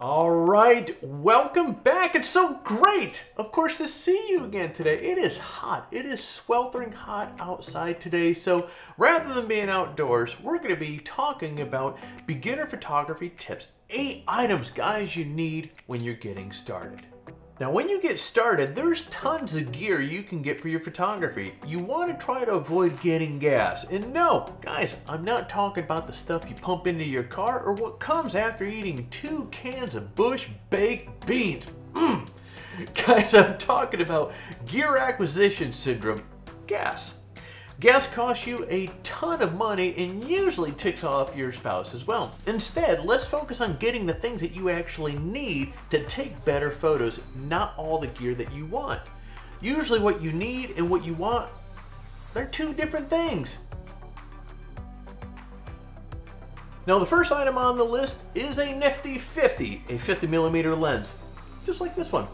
All right, welcome back. It's so great, of course, to see you again today. It is hot. It is sweltering hot outside today. So rather than being outdoors, we're going to be talking about beginner photography tips. Eight items, guys, you need when you're getting started. Now when you get started, there's tons of gear you can get for your photography. You want to try to avoid getting gas. And no, guys, I'm not talking about the stuff you pump into your car or what comes after eating two cans of Bush baked beans. Mm. Guys, I'm talking about gear acquisition syndrome, gas. Gas costs you a ton of money and usually ticks off your spouse as well. Instead, let's focus on getting the things that you actually need to take better photos, not all the gear that you want. Usually what you need and what you want, they're two different things. Now the first item on the list is a nifty 50, a 50 millimeter lens, just like this one.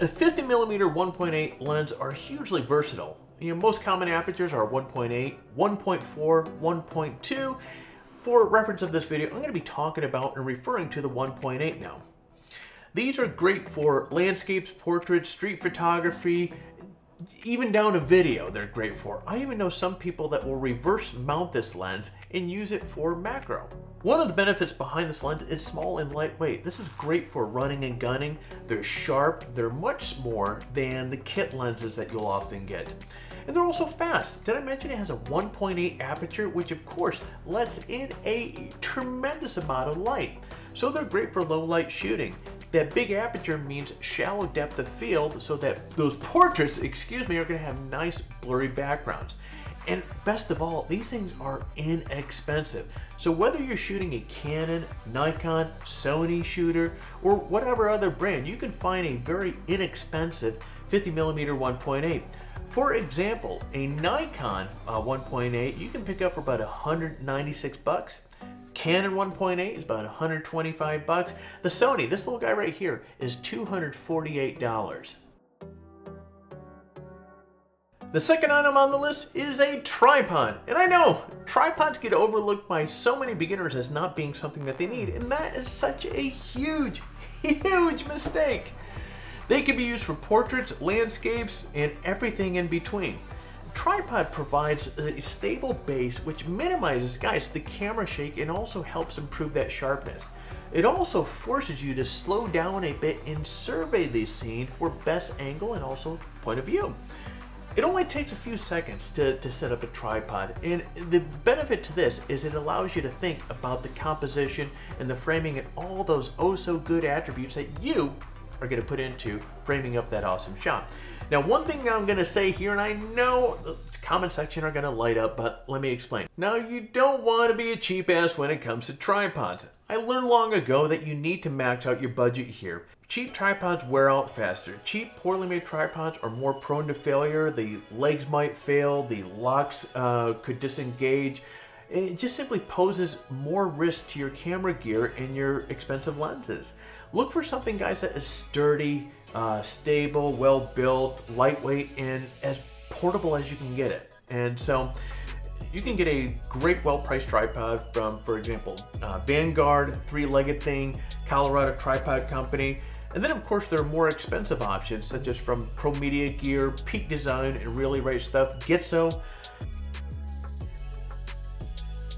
A 50 millimeter 1.8 lens are hugely versatile. You know, most common apertures are 1.8, 1.4, 1.2. For reference of this video, I'm going to be talking about and referring to the 1.8 now. These are great for landscapes, portraits, street photography, even down to video they're great for. I even know some people that will reverse mount this lens and use it for macro. One of the benefits behind this lens is small and lightweight. This is great for running and gunning. They're sharp, they're much more than the kit lenses that you'll often get. And they're also fast. Did I mention it has a 1.8 aperture, which of course lets in a tremendous amount of light. So they're great for low light shooting. That big aperture means shallow depth of field so that those portraits, excuse me, are gonna have nice blurry backgrounds. And best of all, these things are inexpensive. So whether you're shooting a Canon, Nikon, Sony shooter, or whatever other brand, you can find a very inexpensive 50mm 1.8. For example, a Nikon uh, 1.8 you can pick up for about 196 bucks. Canon 1.8 is about 125 bucks. The Sony, this little guy right here, is $248. The second item on the list is a tripod. And I know, tripods get overlooked by so many beginners as not being something that they need, and that is such a huge, huge mistake. They can be used for portraits, landscapes, and everything in between. Tripod provides a stable base which minimizes, guys, the camera shake and also helps improve that sharpness. It also forces you to slow down a bit and survey the scene for best angle and also point of view. It only takes a few seconds to, to set up a tripod and the benefit to this is it allows you to think about the composition and the framing and all those oh so good attributes that you are going to put into framing up that awesome shot. Now one thing I'm going to say here and I know the comment section are going to light up but let me explain. Now you don't want to be a cheap ass when it comes to tripods. I learned long ago that you need to max out your budget here. Cheap tripods wear out faster. Cheap, poorly made tripods are more prone to failure. The legs might fail, the locks uh, could disengage. It just simply poses more risk to your camera gear and your expensive lenses. Look for something, guys, that is sturdy, uh, stable, well built, lightweight, and as portable as you can get it. And so you can get a great well-priced tripod from, for example, uh, Vanguard, three-legged thing, Colorado Tripod Company, and then of course there are more expensive options such as from ProMediaGear, Peak Design, and Really Right Stuff, Gitzo.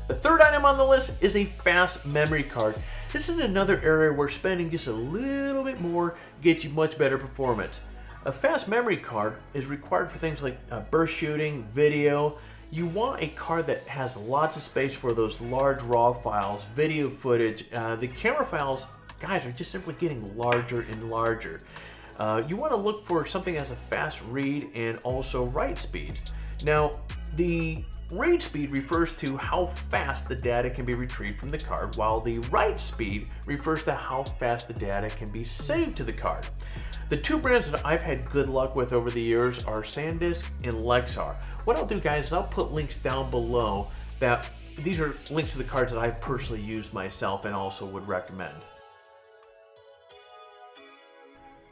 The third item on the list is a fast memory card. This is another area where spending just a little bit more gets you much better performance. A fast memory card is required for things like uh, burst shooting, video. You want a card that has lots of space for those large raw files, video footage. Uh, the camera files guys are just simply getting larger and larger. Uh, you want to look for something that has a fast read and also write speed. Now, the read speed refers to how fast the data can be retrieved from the card, while the write speed refers to how fast the data can be saved to the card. The two brands that I've had good luck with over the years are SanDisk and Lexar. What I'll do guys is I'll put links down below that these are links to the cards that I've personally used myself and also would recommend.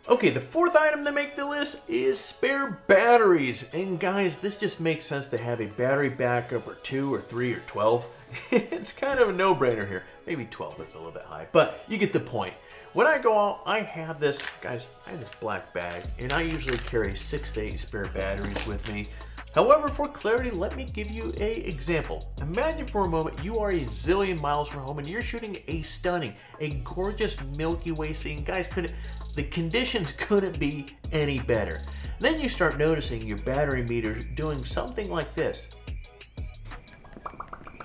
Okay, the fourth item to make the list is spare batteries. And guys, this just makes sense to have a battery backup or two or three or 12. it's kind of a no-brainer here. Maybe 12 is a little bit high, but you get the point. When I go out, I have this, guys, I have this black bag, and I usually carry six to eight spare batteries with me. However, for clarity, let me give you a example. Imagine for a moment you are a zillion miles from home and you're shooting a stunning, a gorgeous Milky Way scene. Guys, couldn't the conditions couldn't be any better. Then you start noticing your battery meter doing something like this.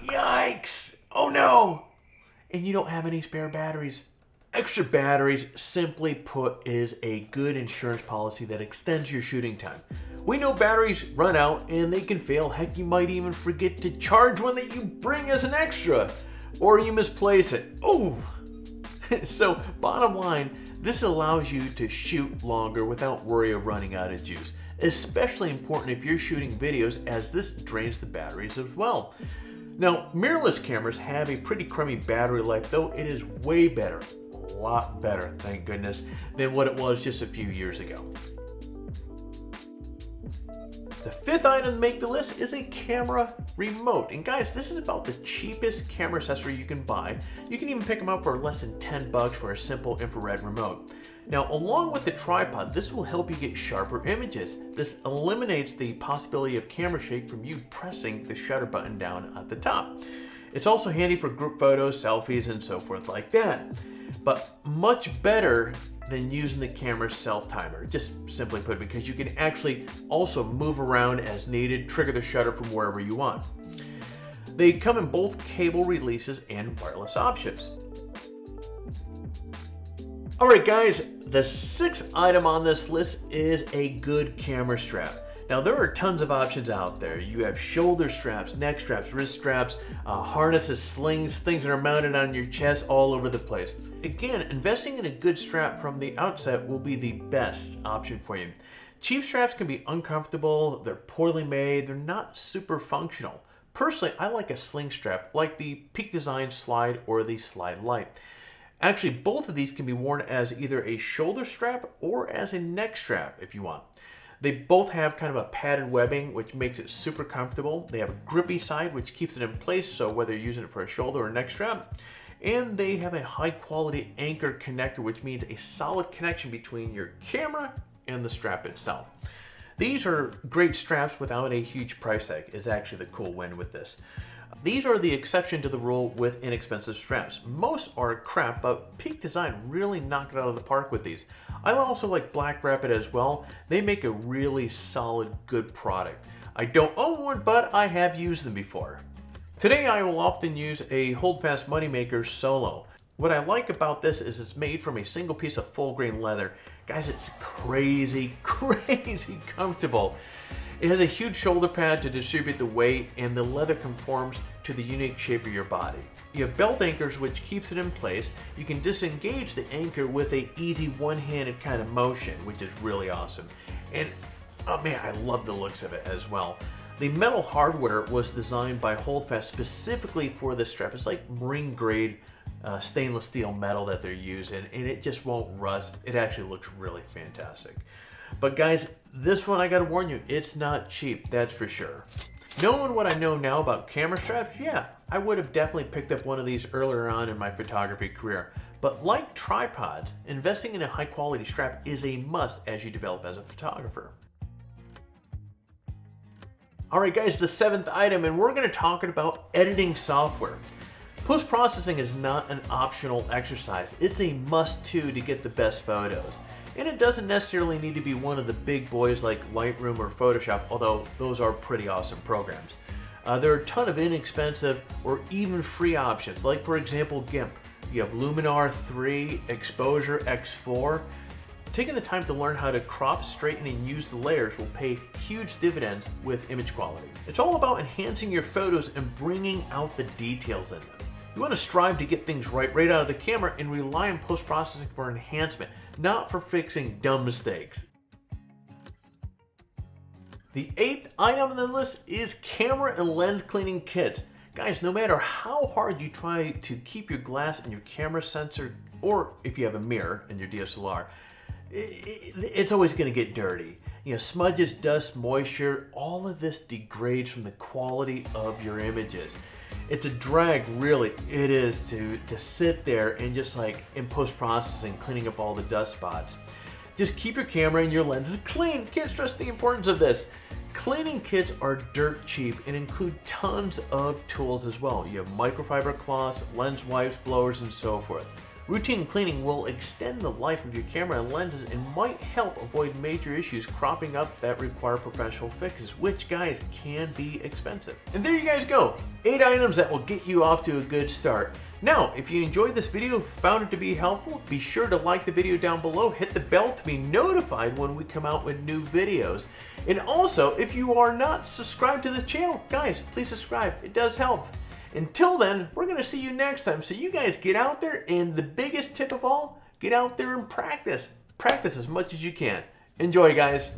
Yikes! Oh no! And you don't have any spare batteries. Extra batteries, simply put, is a good insurance policy that extends your shooting time. We know batteries run out and they can fail. Heck, you might even forget to charge one that you bring as an extra, or you misplace it. Oh! so, bottom line, this allows you to shoot longer without worry of running out of juice. Especially important if you're shooting videos as this drains the batteries as well. Now, mirrorless cameras have a pretty crummy battery life, though it is way better, lot better, thank goodness, than what it was just a few years ago. The fifth item to make the list is a camera remote. And guys, this is about the cheapest camera accessory you can buy. You can even pick them up for less than 10 bucks for a simple infrared remote. Now, along with the tripod, this will help you get sharper images. This eliminates the possibility of camera shake from you pressing the shutter button down at the top. It's also handy for group photos, selfies, and so forth like that. But much better than using the camera's self-timer, just simply put, because you can actually also move around as needed, trigger the shutter from wherever you want. They come in both cable releases and wireless options. Alright guys, the sixth item on this list is a good camera strap. Now there are tons of options out there. You have shoulder straps, neck straps, wrist straps, uh, harnesses, slings, things that are mounted on your chest all over the place. Again, investing in a good strap from the outset will be the best option for you. Cheap straps can be uncomfortable, they're poorly made, they're not super functional. Personally, I like a sling strap, like the Peak Design Slide or the Slide Lite. Actually, both of these can be worn as either a shoulder strap or as a neck strap if you want. They both have kind of a padded webbing, which makes it super comfortable. They have a grippy side, which keeps it in place, so whether you're using it for a shoulder or neck strap. And they have a high quality anchor connector, which means a solid connection between your camera and the strap itself. These are great straps without a huge price tag is actually the cool win with this. These are the exception to the rule with inexpensive straps. Most are crap, but Peak Design really knocked it out of the park with these. I also like BlackRapid as well. They make a really solid, good product. I don't own one, but I have used them before. Today I will often use a Holdfast Moneymaker Solo. What I like about this is it's made from a single piece of full grain leather. Guys, it's crazy, crazy comfortable. It has a huge shoulder pad to distribute the weight and the leather conforms to the unique shape of your body. You have belt anchors which keeps it in place. You can disengage the anchor with a easy one-handed kind of motion, which is really awesome. And oh man, I love the looks of it as well. The metal hardware was designed by Holdfast specifically for this strap. It's like marine grade uh, stainless steel metal that they're using and it just won't rust. It actually looks really fantastic. But guys, this one I gotta warn you, it's not cheap, that's for sure. Knowing what I know now about camera straps, yeah, I would have definitely picked up one of these earlier on in my photography career. But like tripods, investing in a high quality strap is a must as you develop as a photographer. Alright guys, the seventh item, and we're to talk about editing software. Post-processing is not an optional exercise, it's a must-do to get the best photos. And it doesn't necessarily need to be one of the big boys like Lightroom or Photoshop, although those are pretty awesome programs. Uh, there are a ton of inexpensive or even free options, like for example GIMP. You have Luminar 3, Exposure X4. Taking the time to learn how to crop, straighten, and use the layers will pay huge dividends with image quality. It's all about enhancing your photos and bringing out the details in them. You want to strive to get things right right out of the camera and rely on post-processing for enhancement, not for fixing dumb mistakes. The eighth item on the list is camera and lens cleaning kits. Guys, no matter how hard you try to keep your glass and your camera sensor, or if you have a mirror in your DSLR, it's always going to get dirty. You know, smudges, dust, moisture, all of this degrades from the quality of your images. It's a drag, really, it is to, to sit there and just like in post-processing, cleaning up all the dust spots. Just keep your camera and your lenses clean. Can't stress the importance of this. Cleaning kits are dirt cheap and include tons of tools as well. You have microfiber cloths, lens wipes, blowers, and so forth. Routine cleaning will extend the life of your camera and lenses and might help avoid major issues cropping up that require professional fixes, which guys can be expensive. And there you guys go, eight items that will get you off to a good start. Now, if you enjoyed this video, found it to be helpful, be sure to like the video down below, hit the bell to be notified when we come out with new videos. And also, if you are not subscribed to the channel, guys, please subscribe, it does help. Until then, we're going to see you next time. So you guys get out there and the biggest tip of all, get out there and practice. Practice as much as you can. Enjoy, guys.